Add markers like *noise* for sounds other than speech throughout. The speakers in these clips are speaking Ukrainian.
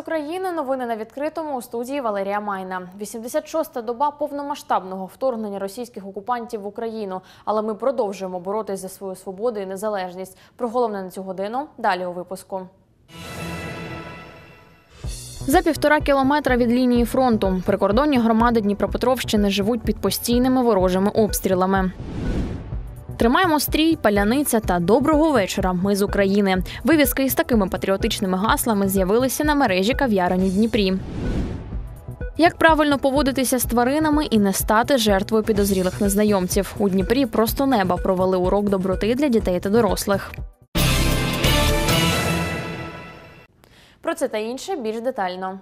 України. Новини на відкритому у студії Валерія Майна. 86-та доба повномасштабного вторгнення російських окупантів в Україну. Але ми продовжуємо боротись за свою свободу і незалежність. Про головне на цю годину далі у випуску. За півтора кілометра від лінії фронту прикордонні громади Дніпропетровщини живуть під постійними ворожими обстрілами. Тримаємо стрій, паляниця та доброго вечора. Ми з України. Вивіски із такими патріотичними гаслами з'явилися на мережі кав'ярень Дніпрі. Як правильно поводитися з тваринами і не стати жертвою підозрілих незнайомців у Дніпрі просто неба провели урок доброти для дітей та дорослих. Про це та інше більш детально.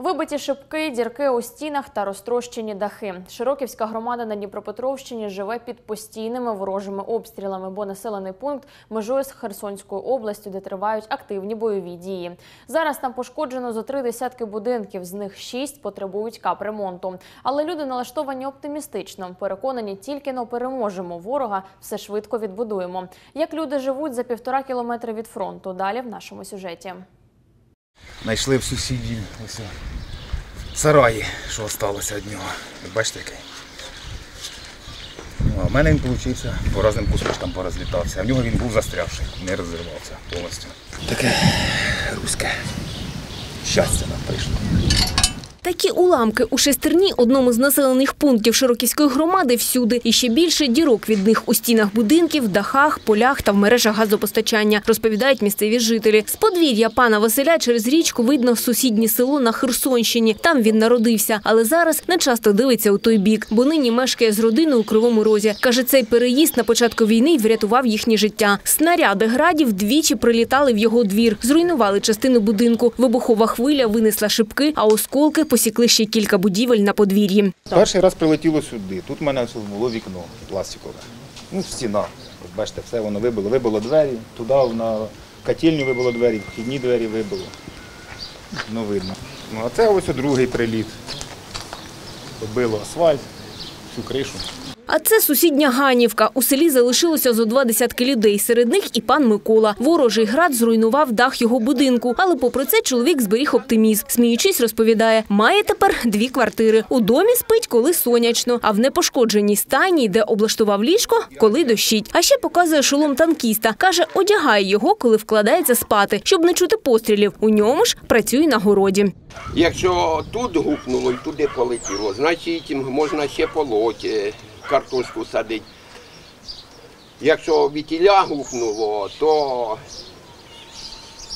Вибиті шибки, дірки у стінах та розтрощені дахи. Широківська громада на Дніпропетровщині живе під постійними ворожими обстрілами, бо населений пункт межує з Херсонською областю, де тривають активні бойові дії. Зараз там пошкоджено зо три десятки будинків, з них шість потребують капремонту. Але люди налаштовані оптимістично. Переконані, тільки но переможемо ворога, все швидко відбудуємо. Як люди живуть за півтора кілометри від фронту? Далі в нашому сюжеті. Знайшли в сусідів ось сараї, що залишилося від нього. Бачите який? Ну, а в мене він вийшов, по різним кусочкам порозлітався. А в нього він був застрявший, не розірвався повністю. Таке руське щастя нам прийшло. Такі уламки у шестерні одному з населених пунктів Широківської громади всюди. І ще більше дірок від них у стінах будинків, дахах, полях та в мережах газопостачання, розповідають місцеві жителі. З подвір'я пана Василя через річку видно сусіднє село на Херсонщині. Там він народився, але зараз не часто дивиться у той бік, бо нині мешкає з родиною у Кривому Розі. Каже, цей переїзд на початку війни врятував їхнє життя. Снаряди градів двічі прилітали в його двір, зруйнували частину будинку. Вибухова хвиля винесла шибки, а осколки посікли ще кілька будівель на подвір'ї. Перший раз прилетіло сюди. Тут в мене було вікно пластикове. Ну, стіна. От бачите, все воно вибило. Вибило двері, туди на котельню вибило двері, вхідні двері вибило. Ну, видно. Ну, а це ось другий приліт. Побило асфальт, всю кришу. А це сусідня Ганівка. У селі залишилося зо два десятки людей. Серед них і пан Микола. Ворожий град зруйнував дах його будинку. Але попри це чоловік зберіг оптимізм. Сміючись, розповідає, має тепер дві квартири. У домі спить, коли сонячно, а в непошкодженій стайні, де облаштував ліжко, коли дощить. А ще показує шолом танкіста. Каже, одягає його, коли вкладається спати, щоб не чути пострілів. У ньому ж працює на городі. Якщо тут гупнуло і туди полетіло, значить можна ще полоть, е, картошку садить. Якщо вітіля гукнуло, то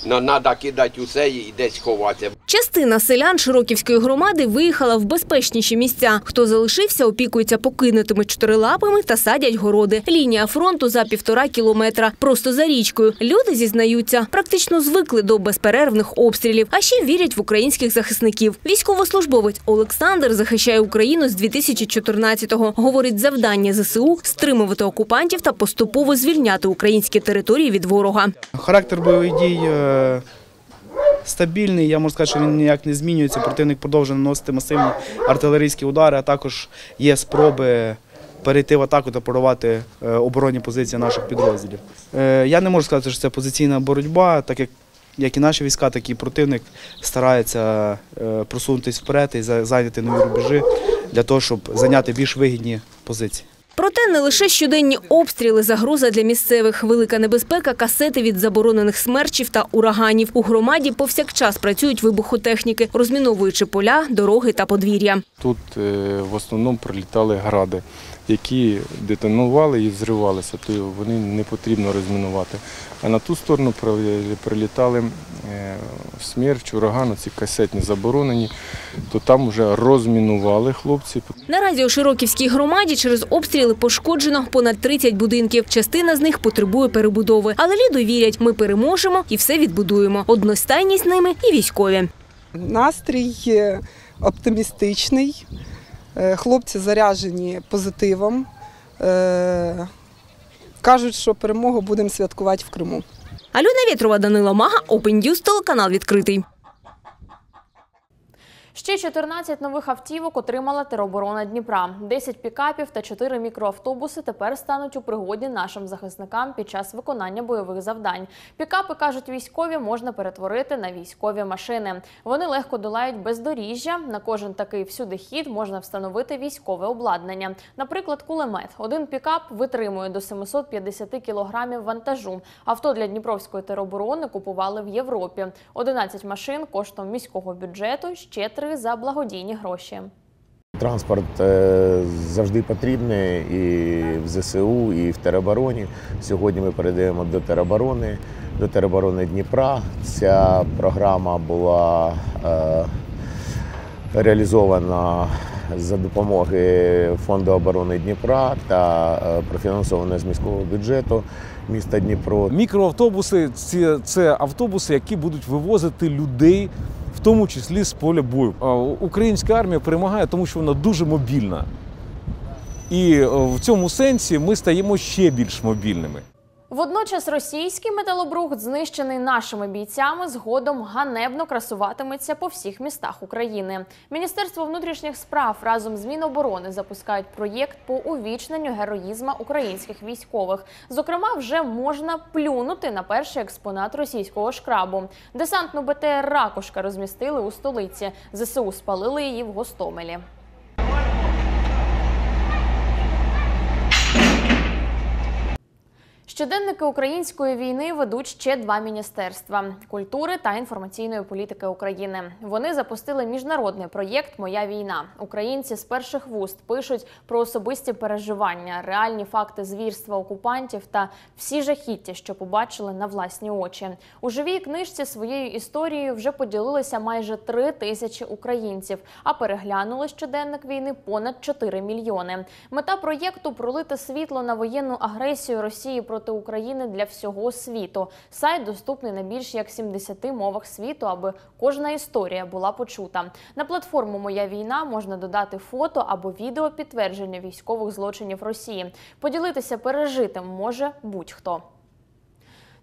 треба кидати усе і десь ховатися. Частина селян Широківської громади виїхала в безпечніші місця. Хто залишився, опікується покинутими чотирилапами та садять городи. Лінія фронту за півтора кілометра. Просто за річкою. Люди зізнаються, практично звикли до безперервних обстрілів, а ще вірять в українських захисників. Військовослужбовець Олександр захищає Україну з 2014-го. Говорить, завдання ЗСУ стримувати окупантів та поступово звільняти українські території від ворога. Характер бойових дій е, стабільний. Я можу сказати, що він ніяк не змінюється. Противник продовжує наносити масивні артилерійські удари, а також є спроби перейти в атаку та порвати е, оборонні позиції наших підрозділів. Е, Я не можу сказати, що це позиційна боротьба, так як. Як і наші війська, так і противник старається е, просунутися вперед і зайняти нові рубежі для того, щоб зайняти більш вигідні позиції. Проте не лише щоденні обстріли, загроза для місцевих, велика небезпека, касети від заборонених смерчів та ураганів. У громаді повсякчас працюють вибухотехніки, розміновуючи поля, дороги та подвір'я. Тут е, в основному прилітали гради, які детонували і зривалися, то вони не потрібно розмінувати. А на ту сторону прилітали е, смерч, ураган, ці касетні заборонені, то там вже розмінували хлопці. Наразі у Широківській громаді через обстріли пошкоджено понад 30 будинків. Частина з них потребує перебудови. Але люди вірять, ми переможемо і все відбудуємо. Одностайні з ними і військові. Настрій е, оптимістичний, хлопці заряжені позитивом. Е, Кажуть, що перемогу будемо святкувати в Криму. Альона Вєтрова, Данила Мага, Open News, телеканал відкритий. Ще 14 нових автівок отримала тероборона Дніпра. 10 пікапів та 4 мікроавтобуси тепер стануть у пригоді нашим захисникам під час виконання бойових завдань. Пікапи кажуть, військові можна перетворити на військові машини. Вони легко долають бездоріжжя. На кожен такий всюди хід можна встановити військове обладнання. Наприклад, кулемет. Один пікап витримує до 750 кілограмів вантажу. Авто для Дніпровської тероборони купували в Європі. 11 машин коштом міського бюджету, ще три за благодійні гроші. Транспорт е, завжди потрібний і в ЗСУ, і в теробороні. Сьогодні ми передаємо до тероборони, до тероборони Дніпра. Ця програма була е, реалізована за допомоги Фонду оборони Дніпра та е, профінансована з міського бюджету міста Дніпро. Мікроавтобуси це, це автобуси, які будуть вивозити людей, в тому числі з поля бою. Українська армія перемагає, тому що вона дуже мобільна. І е, в цьому сенсі ми стаємо ще більш мобільними. Водночас російський металобрухт, знищений нашими бійцями, згодом ганебно красуватиметься по всіх містах України. Міністерство внутрішніх справ разом з Міноборони запускають проєкт по увічненню героїзма українських військових. Зокрема, вже можна плюнути на перший експонат російського шкрабу. Десантну БТР Ракушка розмістили у столиці. ЗСУ спалили її в Гостомелі. Щоденники української війни ведуть ще два міністерства культури та інформаційної політики України. Вони запустили міжнародний проєкт Моя війна. Українці з перших вуст пишуть про особисті переживання, реальні факти звірства окупантів та всі жахіття, що побачили на власні очі. У живій книжці своєю історією вже поділилися майже три тисячі українців, а переглянули щоденник війни понад 4 мільйони. Мета проєкту пролити світло на воєнну агресію Росії проти України для всього світу. Сайт доступний на більш як 70 мовах світу, аби кожна історія була почута. На платформу Моя війна можна додати фото або відео підтвердження військових злочинів Росії. Поділитися пережитим може будь-хто.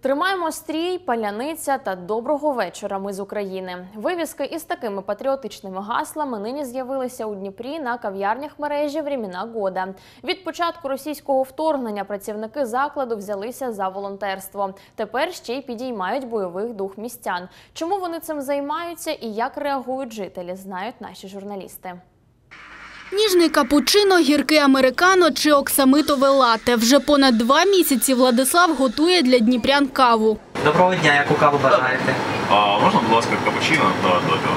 Тримаємо стрій, паляниця та доброго вечора. Ми з України. Вивіски із такими патріотичними гаслами нині з'явилися у Дніпрі на кав'ярнях мережі Времіна Года. Від початку російського вторгнення працівники закладу взялися за волонтерство. Тепер ще й підіймають бойовий дух містян. Чому вони цим займаються і як реагують жителі, знають наші журналісти. Ніжний капучино, гіркий американо чи оксамитове лате. Вже понад два місяці Владислав готує для дніпрян каву. Доброго дня, яку каву бажаєте? А можна, будь ласка, капучино до допіо?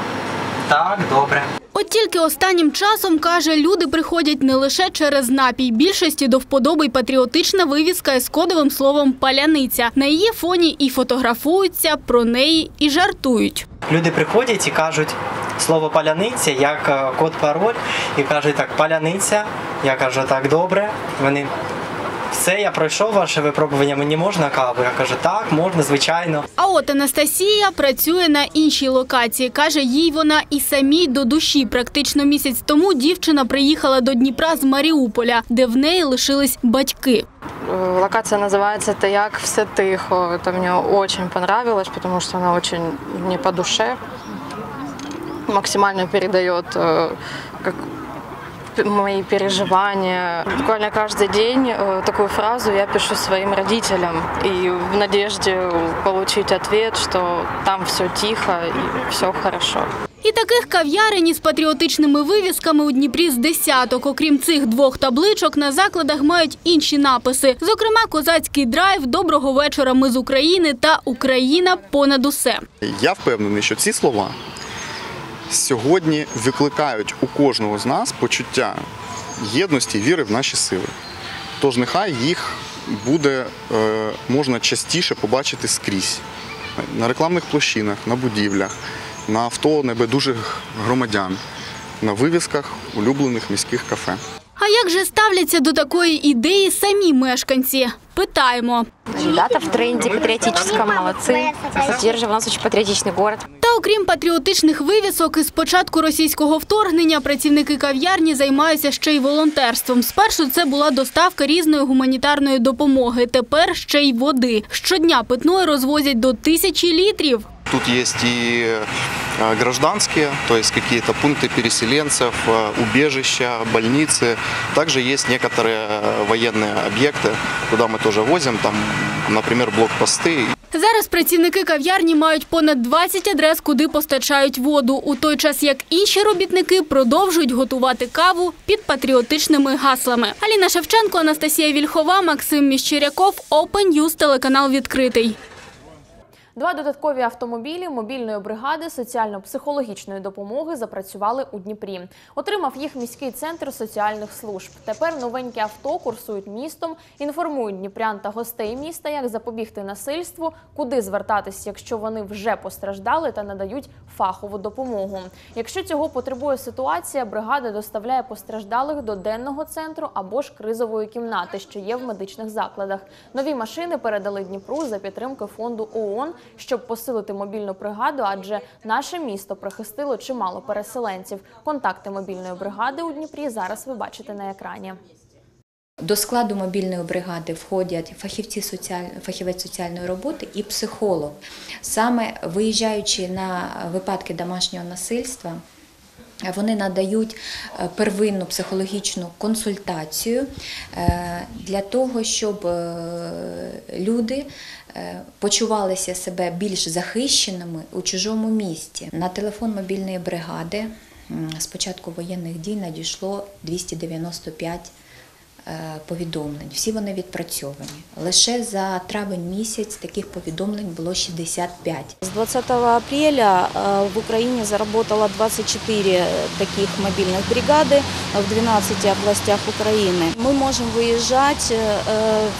Так, добре. От тільки останнім часом, каже, люди приходять не лише через напій. Більшості до вподоби патріотична вивіска із кодовим словом «паляниця». На її фоні і фотографуються, про неї і жартують. Люди приходять і кажуть слово паляниця як е, код пароль, і кажуть так, паляниця. Я кажу, так, добре. Вони все, я пройшов ваше випробування, мені можна каву? Я кажу, так, можна, звичайно. А от Анастасія працює на іншій локації. Каже, їй вона і самій до душі. Практично місяць тому дівчина приїхала до Дніпра з Маріуполя, де в неї лишились батьки. Локация называется «Таяк все тихо». Это мне очень понравилось, потому что она очень не по душе. Максимально передает э, как п- мои переживания. Буквально каждый день э, такую фразу я пишу своим родителям и в надежде получить ответ, что там все тихо и все хорошо. І таких кав'ярень із патріотичними вивісками у Дніпрі з десяток. Окрім цих двох табличок, на закладах мають інші написи. Зокрема, козацький драйв, доброго вечора. Ми з України та Україна понад усе. Я впевнений, що ці слова сьогодні викликають у кожного з нас почуття єдності, віри в наші сили. Тож нехай їх буде е, можна частіше побачити скрізь на рекламних площинах, на будівлях, на авто небайдужих громадян, на вивісках улюблених міських кафе. А як же ставляться до такої ідеї самі мешканці? Питаємо. Ребята в тренде патриотическом, молодцы. Держим, у нас очень патриотичный город. Та окрім патріотичних вивісок, із початку російського вторгнення працівники кав'ярні займаються ще й волонтерством. Спершу це була доставка різної гуманітарної допомоги. Тепер ще й води. Щодня питної розвозять до тисячі літрів тут есть и э, гражданские, то есть какие-то пункты переселенцев, э, убежища, больницы. Также есть некоторые э, военные объекты, куда мы тоже возим, там, например, блокпосты Зараз працівники кав'ярні мають понад 20 адрес, куди постачають воду, у той час як інші робітники продовжують готувати каву під патріотичними гаслами. Аліна Шевченко, Анастасія Вільхова, Максим Міщиряков, Open News, телеканал відкритий. Два додаткові автомобілі мобільної бригади соціально-психологічної допомоги запрацювали у Дніпрі. Отримав їх міський центр соціальних служб. Тепер новенькі авто курсують містом, інформують дніпрян та гостей міста, як запобігти насильству, куди звертатись, якщо вони вже постраждали, та надають фахову допомогу. Якщо цього потребує ситуація, бригада доставляє постраждалих до денного центру або ж кризової кімнати, що є в медичних закладах. Нові машини передали Дніпру за підтримки фонду ООН, щоб посилити мобільну бригаду, адже наше місто прихистило чимало переселенців. Контакти мобільної бригади у Дніпрі зараз ви бачите на екрані. До складу мобільної бригади входять фахівці соціаль... фахівець соціальної роботи і психолог. Саме виїжджаючи на випадки домашнього насильства, вони надають е, первинну психологічну консультацію е, для того, щоб е, люди почувалися себе більш захищеними у чужому місті. На телефон мобільної бригади з початку воєнних дій надійшло 295 повідомлень. Всі вони відпрацьовані. Лише за травень місяць таких повідомлень було 65. С 20 апреля э, в Украине заработало 24 таких мобильных бригады в 12 областях Украины. Мы можем выезжать э,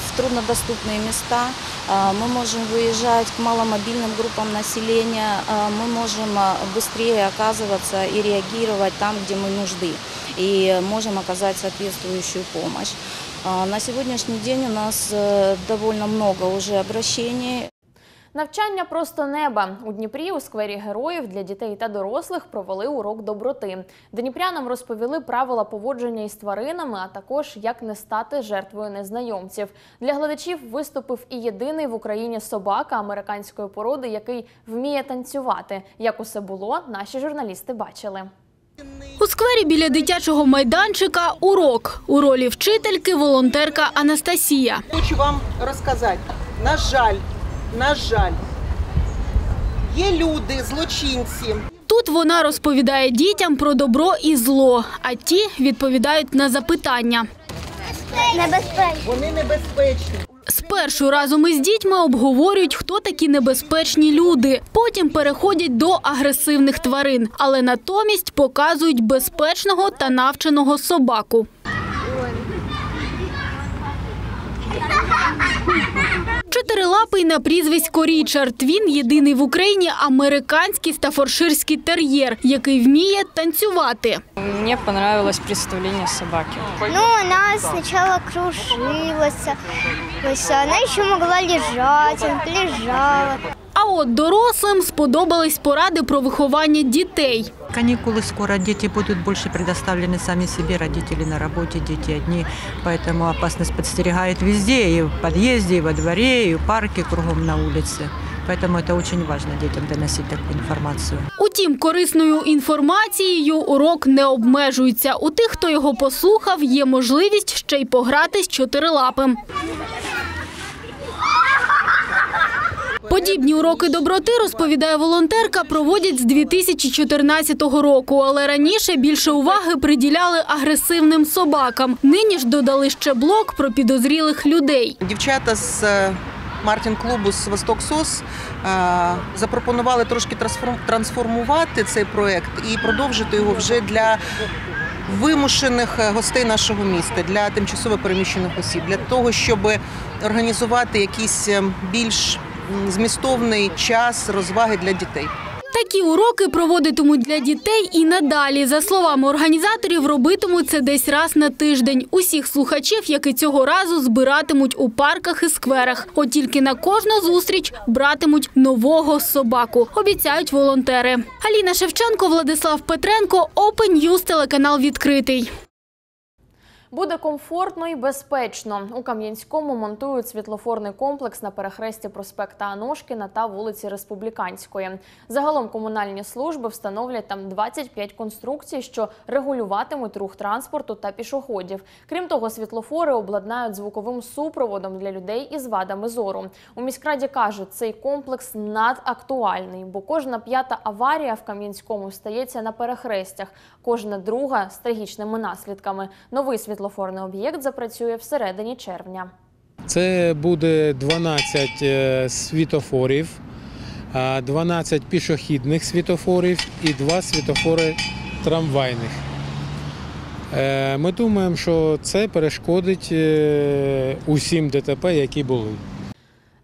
в труднодоступные места, э, мы можем выезжать к маломобильным группам населения, мы можем быстрее оказываться и реагировать там, где мы нужды, и можем оказать соответствующую помощь. На сегодняшний день у нас довольно много уже обращений. Навчання просто неба у Дніпрі у сквері героїв для дітей та дорослих провели урок доброти. Дніпрянам розповіли правила поводження із тваринами, а також як не стати жертвою незнайомців. Для глядачів виступив і єдиний в Україні собака американської породи, який вміє танцювати. Як усе було, наші журналісти бачили. У сквері біля дитячого майданчика урок. У ролі вчительки волонтерка Анастасія. Хочу вам розказати. На жаль, на жаль, є люди, злочинці. Тут вона розповідає дітям про добро і зло, а ті відповідають на запитання. Небезпечні. Вони небезпечні. Спершу разом із дітьми обговорюють, хто такі небезпечні люди. Потім переходять до агресивних тварин, але натомість показують безпечного та навченого собаку. *laughs* Чотирилапий на прізвисько Річард. Він єдиний в Україні американський стафорширський тер'єр, який вміє танцювати. Мені понравилось представлення собаки. Ну, вона сначала кружилася, вона ще она могла лежати, она лежала. А от дорослим сподобались поради про виховання дітей. Каникулы скоро, дети будут больше предоставлены сами себе, родители на работе, дети одни, поэтому опасность подстерегает везде, и в подъезде, и во дворе, и в парке, кругом на улице. Поэтому это очень важно детям доносить такую информацию. Утім, корисною інформацією урок не обмежується. У тих, хто його послухав, є можливість ще й пограти з чотирилапим. Подібні уроки доброти, розповідає волонтерка, проводять з 2014 року, але раніше більше уваги приділяли агресивним собакам. Нині ж додали ще блок про підозрілих людей. Дівчата з е, Мартін клубу з Восток Сос е, запропонували трошки трансформ- трансформувати цей проект і продовжити його вже для вимушених е, гостей нашого міста, для тимчасово переміщених осіб, для того, щоб організувати якийсь е, більш змістовний час розваги для дітей. Такі уроки проводитимуть для дітей і надалі. За словами організаторів, робитимуть це десь раз на тиждень. Усіх слухачів, як і цього разу, збиратимуть у парках і скверах. От тільки на кожну зустріч братимуть нового собаку. Обіцяють волонтери. Аліна Шевченко, Владислав Петренко, Open News, телеканал відкритий. Буде комфортно і безпечно. У Кам'янському монтують світлофорний комплекс на перехресті проспекта Аношкіна та вулиці Республіканської. Загалом комунальні служби встановлять там 25 конструкцій, що регулюватимуть рух транспорту та пішоходів. Крім того, світлофори обладнають звуковим супроводом для людей із вадами зору. У міськраді кажуть, цей комплекс надактуальний, бо кожна п'ята аварія в Кам'янському стається на перехрестях, кожна друга з трагічними наслідками. Новий світлофорний об'єкт запрацює всередині червня. Це буде 12 е, світофорів, 12 пішохідних світофорів і 2 світофори трамвайних. Е, Ми думаємо, що це перешкодить е, усім ДТП, які були.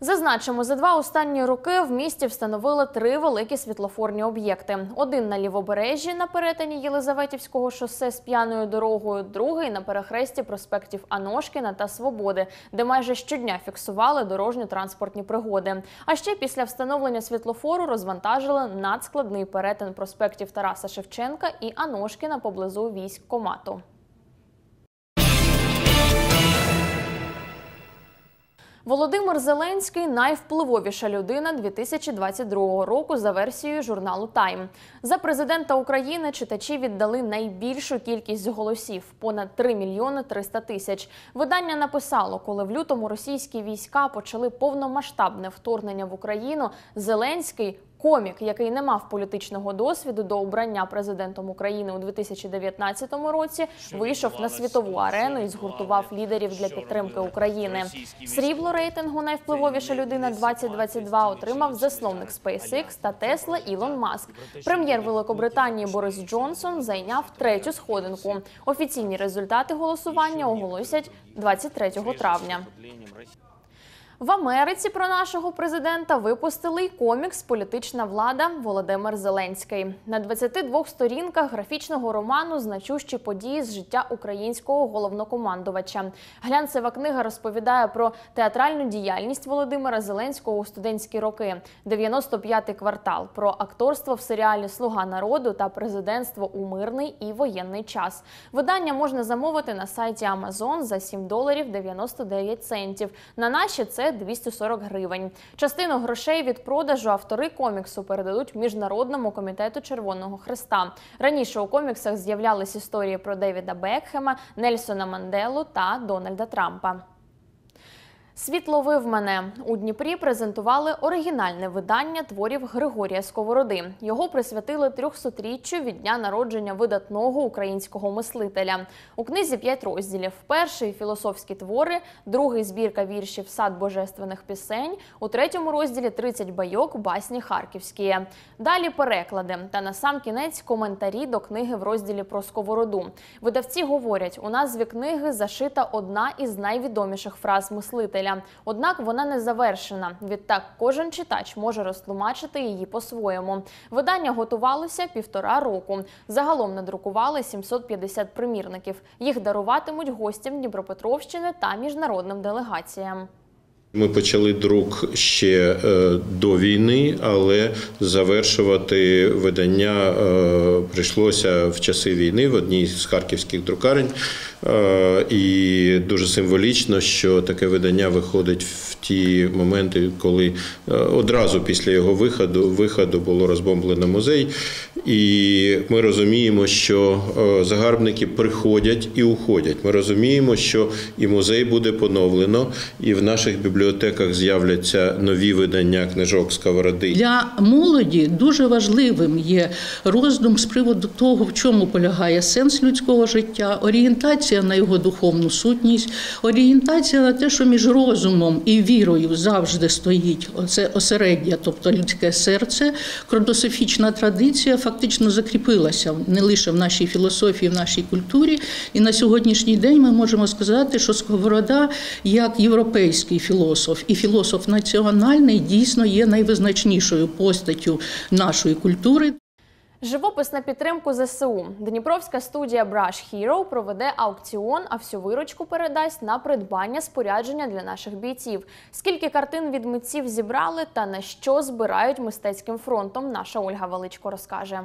Зазначимо, за два останні роки в місті встановили три великі світлофорні об'єкти: один на лівобережжі на перетині Єлизаветівського шосе з п'яною дорогою, другий на перехресті проспектів Аношкіна та Свободи, де майже щодня фіксували дорожньо-транспортні пригоди. А ще після встановлення світлофору розвантажили надскладний перетин проспектів Тараса Шевченка і Аношкіна поблизу військ Комату. Володимир Зеленський найвпливовіша людина 2022 року за версією журналу Тайм. За президента України читачі віддали найбільшу кількість голосів понад 3 мільйони 300 тисяч. Видання написало, коли в лютому російські війська почали повномасштабне вторгнення в Україну. Зеленський Комік, який не мав політичного досвіду до обрання президентом України у 2019 році, вийшов на світову арену і згуртував лідерів для підтримки України. Срібло рейтингу найвпливовіша людина 2022 отримав засновник SpaceX та Tesla Ілон Маск. Прем'єр Великобританії Борис Джонсон зайняв третю сходинку. Офіційні результати голосування оголосять 23 травня. В Америці про нашого президента випустили й комікс Політична влада Володимир Зеленський на 22 сторінках графічного роману значущі події з життя українського головнокомандувача. Глянцева книга розповідає про театральну діяльність Володимира Зеленського у студентські роки, 95-й квартал, про акторство в серіалі Слуга народу та президентство у мирний і воєнний час. Видання можна замовити на сайті Amazon за 7 доларів 99 центів. На наші це 240 гривень. Частину грошей від продажу автори коміксу передадуть Міжнародному комітету Червоного Христа. Раніше у коміксах з'являлись історії про Девіда Бекхема, Нельсона Манделу та Дональда Трампа. Світ ловив мене у Дніпрі. Презентували оригінальне видання творів Григорія Сковороди. Його присвятили 300-річчю від дня народження видатного українського мислителя. У книзі п'ять розділів: перший філософські твори, другий збірка віршів Сад божественних пісень. У третьому розділі 30 байок, басні харківські. Далі переклади та на сам кінець коментарі до книги в розділі про сковороду. Видавці говорять, у назві книги зашита одна із найвідоміших фраз мислителя. Однак вона не завершена. Відтак кожен читач може розтлумачити її по-своєму. Видання готувалося півтора року. Загалом надрукували 750 примірників. Їх даруватимуть гостям Дніпропетровщини та міжнародним делегаціям. Ми почали друк ще е, до війни, але завершувати видання е, прийшлося в часи війни в одній з харківських друкарень. Е, І дуже символічно, що таке видання виходить в ті моменти, коли одразу після його виходу виходу було розбомблено музей. І ми розуміємо, що е, загарбники приходять і уходять. Ми розуміємо, що і музей буде поновлено, і в наших бібліотеках з'являться нові видання книжок Сковороди. Для молоді дуже важливим є роздум з приводу того, в чому полягає сенс людського життя, орієнтація на його духовну сутність, орієнтація на те, що між розумом і вірою завжди стоїть оце осереддя, тобто людське серце, кронософічна традиція фактично закріпилася не лише в нашій філософії, в нашій культурі. І на сьогоднішній день ми можемо сказати, що Сковорода, як європейський філософ і філософ національний, дійсно є найвизначнішою постаттю нашої культури. Живопис на підтримку ЗСУ. Дніпровська студія Brush Hero проведе аукціон, а всю виручку передасть на придбання спорядження для наших бійців. Скільки картин від митців зібрали та на що збирають мистецьким фронтом, наша Ольга Величко розкаже.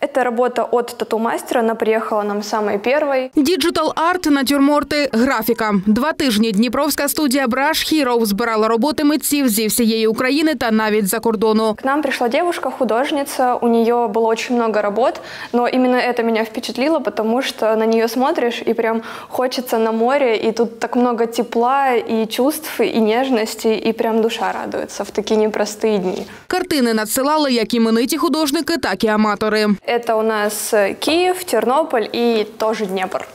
Это работа от тату-мастера, она приехала нам самой первой. Діджитал арт, натюрморти, графіка. Два тижні Дніпровська студія Brush Hero збирала роботи митців зі всієї України та навіть за кордону. К нам пришла девушка-художница, у нее было очень много работ, но именно это меня впечатлило, потому что на нее смотришь и прям хочется на море, и тут так много тепла и чувств, и нежности, и прям душа радуется в такие непростые дни. Картини надсилали як імениті художники, так і аматори. Это у нас э, Киев, Тернополь и тоже Днепр.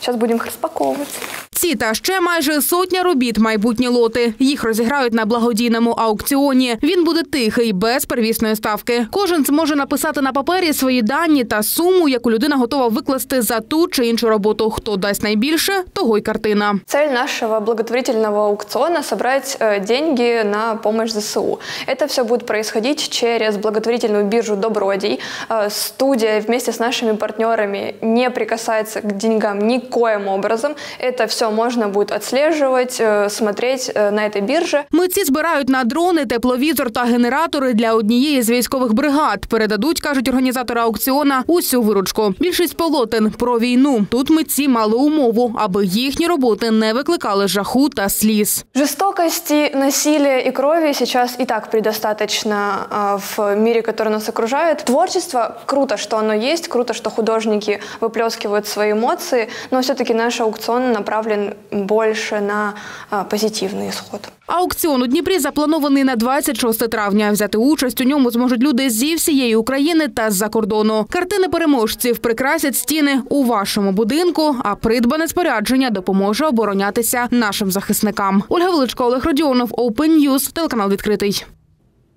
Сейчас будем их распаковывать. Ці та ще майже сотня робіт майбутні лоти. Їх розіграють на благодійному аукціоні. Він буде тихий, без первісної ставки. Кожен зможе написати на папері свої дані та суму, яку людина готова викласти за ту чи іншу роботу. Хто дасть найбільше, того й картина. Цель нашего благотворительного аукциона – собрать э, деньги на помощь ЗСУ. Это все будет происходить через благотворительную биржу «Добродей». Э, Студия вместе с нашими партнерами не прикасается к деньгам никоим образом. Это все можно будет отслеживать, э, смотреть э, на этой бирже. Митці збирають на дрони, тепловізор та генератори для однієї з військових бригад. Передадуть, кажуть організатори аукціона, усю виручку. Більшість полотен про війну. Тут митці мали умову, аби їхні роботи не викликали жаху та сліз. Жестокости, насилия и крови сейчас и так предостаточно а, в мире, который нас окружает. Творчество круто, что оно есть, круто, что художники выплескивают свои эмоции, но все-таки наш аукцион направлен больше на позитивный исход. Аукціон у Дніпрі запланований на 26 травня. Взяти участь у ньому зможуть люди зі всієї України та з-за кордону. Картини переможців прикрасять стіни у вашому будинку, а придбане спорядження допоможе оборонятися нашим захисникам. Ольга Величко, Олег Родіонов, Open News, телеканал відкритий.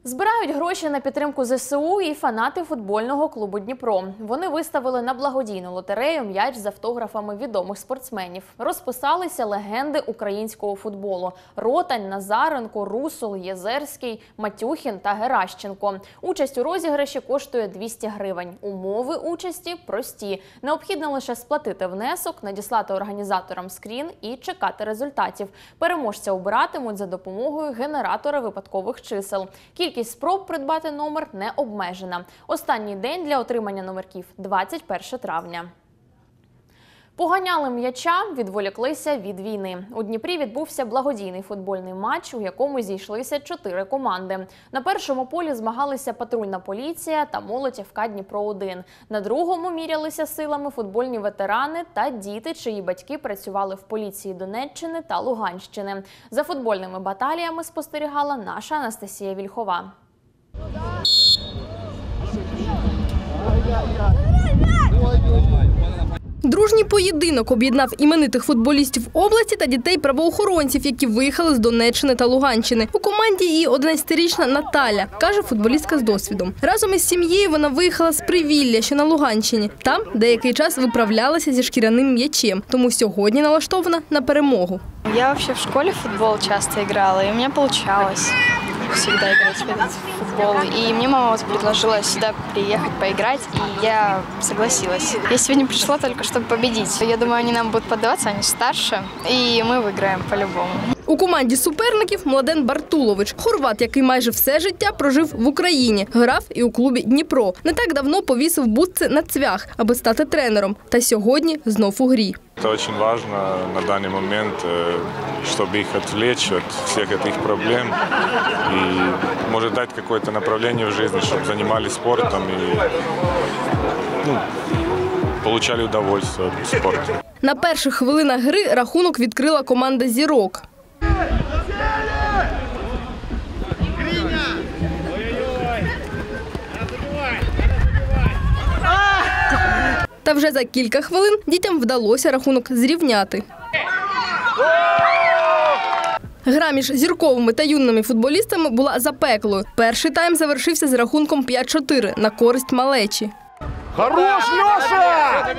Збирають гроші на підтримку ЗСУ і фанати футбольного клубу Дніпро. Вони виставили на благодійну лотерею м'яч з автографами відомих спортсменів. Розписалися легенди українського футболу: Ротань, Назаренко, Русул, Єзерський, Матюхін та Геращенко. Участь у розіграші коштує 200 гривень. Умови участі прості. Необхідно лише сплатити внесок, надіслати організаторам скрін і чекати результатів. Переможця обиратимуть за допомогою генератора випадкових чисел. Кількість спроб придбати номер не обмежена. Останній день для отримання номерків 21 травня. Поганяли м'яча, відволіклися від війни. У Дніпрі відбувся благодійний футбольний матч, у якому зійшлися чотири команди. На першому полі змагалися патрульна поліція та молодь ФК Дніпро 1 На другому мірялися силами футбольні ветерани та діти, чиї батьки працювали в поліції Донеччини та Луганщини. За футбольними баталіями спостерігала наша Анастасія Вільхова. Дружній поєдинок об'єднав іменитих футболістів області та дітей правоохоронців, які виїхали з Донеччини та Луганщини. У команді і 11-річна Наталя, каже футболістка з досвідом. Разом із сім'єю вона виїхала з Привілля, що на Луганщині. Там деякий час виправлялася зі шкіряним м'ячем, тому сьогодні налаштована на перемогу. Я вообще в школе в футбол часто играла, и у меня получалось всегда играть в этот футбол. И мне мама вот предложила сюда приехать поиграть, и я согласилась. Я сегодня пришла только, чтобы победить. Я думаю, они нам будут поддаваться, они старше, и мы выиграем по-любому. У команді суперників Младен Бартулович, хорват, який майже все життя прожив в Україні, грав і у клубі Дніпро. Не так давно повісив бутси на цвях, аби стати тренером. Та сьогодні знов у грі. Это очень важно на данный момент, э, чтобы их отвлечь от всех этих проблем и может дать какое-то направление в жизни, чтобы занимались спортом и ну, получали удовольствие от спорта. На перших хвилинах гри рахунок відкрила команда Зірок. Та вже за кілька хвилин дітям вдалося рахунок зрівняти. Гра між зірковими та юними футболістами була запеклою. Перший тайм завершився з рахунком 5-4 на користь малечі. Хорош, Леша!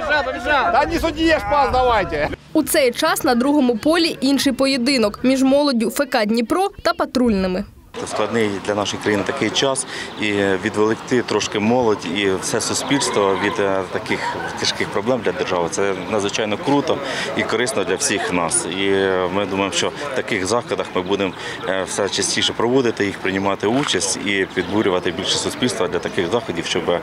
Да не суди, пас давайте. У цей час на другому полі інший поєдинок між молоддю ФК Дніпро та патрульними. Складний для нашої країни такий час і відволікти трошки молодь і все суспільство від е, таких тяжких проблем для держави. Це надзвичайно круто і корисно для всіх нас. І е, ми думаємо, що в таких заходах ми будемо е, все частіше проводити їх, приймати участь і підбурювати більше суспільства для таких заходів, щоб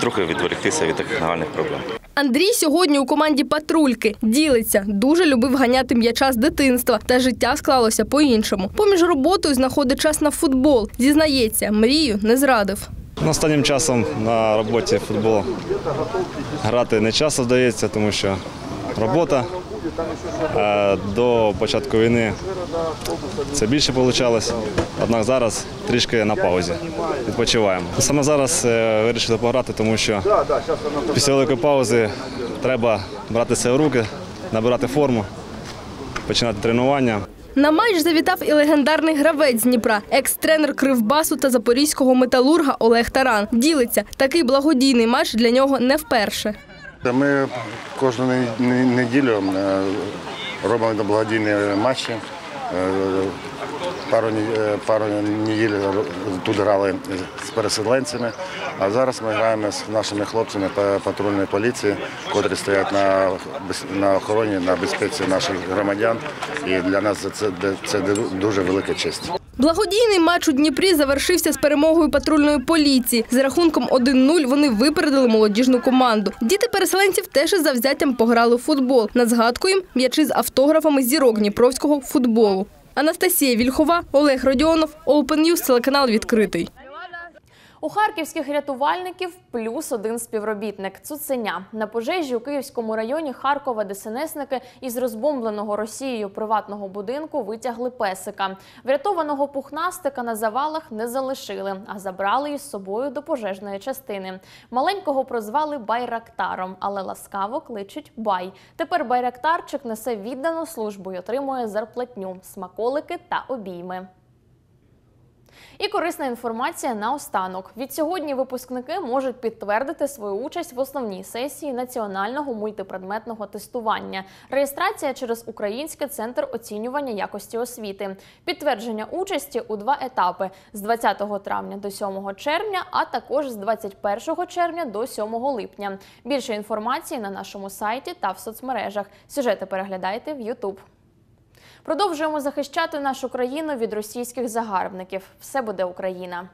трохи відволіктися від таких нагальних проблем. Андрій сьогодні у команді патрульки ділиться, дуже любив ганяти м'яча з дитинства, та життя склалося по-іншому. Поміж роботою знаходить час на футбол. Зізнається, мрію не зрадив. Останнім часом на роботі футбол грати не часто вдається, тому що робота. До початку війни це більше вийшло, однак зараз трішки на паузі. Відпочиваємо. Саме зараз е, вирішили пограти, тому що після великої паузи треба брати себе в руки, набирати форму, починати тренування. На матч завітав і легендарний гравець з Дніпра, екс-тренер Кривбасу та запорізького металурга Олег Таран. Ділиться, такий благодійний матч для нього не вперше. Ми кожну не- не- неділю е, робимо благодійні матчі. Пару, е, пару неділь тут грали з переселенцями, а зараз ми граємо з нашими хлопцями патрульної поліції, котрі стоять на, на охороні, на безпеці наших громадян. І для нас це, це дуже велика честь. Благодійний матч у Дніпрі завершився з перемогою патрульної поліції. З рахунком 1-0 вони випередили молодіжну команду. Діти переселенців теж із завзяттям пограли в футбол. На згадку їм м'ячі з автографами зірок дніпровського футболу. Анастасія Вільхова, Олег Родіонов, Open News, телеканал відкритий. У харківських рятувальників плюс один співробітник Цуценя. На пожежі у Київському районі Харкова ДСНСники із розбомбленого Росією приватного будинку витягли песика. Врятованого пухнастика на завалах не залишили, а забрали із собою до пожежної частини. Маленького прозвали Байрактаром, але ласкаво кличуть Бай. Тепер Байрактарчик несе віддану службу й отримує зарплатню, смаколики та обійми. І корисна інформація наостанок. Від сьогодні випускники можуть підтвердити свою участь в основній сесії національного мультипредметного тестування. Реєстрація через Український центр оцінювання якості освіти. Підтвердження участі у два етапи з 20 травня до 7 червня, а також з 21 червня до 7 липня. Більше інформації на нашому сайті та в соцмережах. Сюжети переглядайте в YouTube. Продовжуємо захищати нашу країну від російських загарбників. Все буде Україна.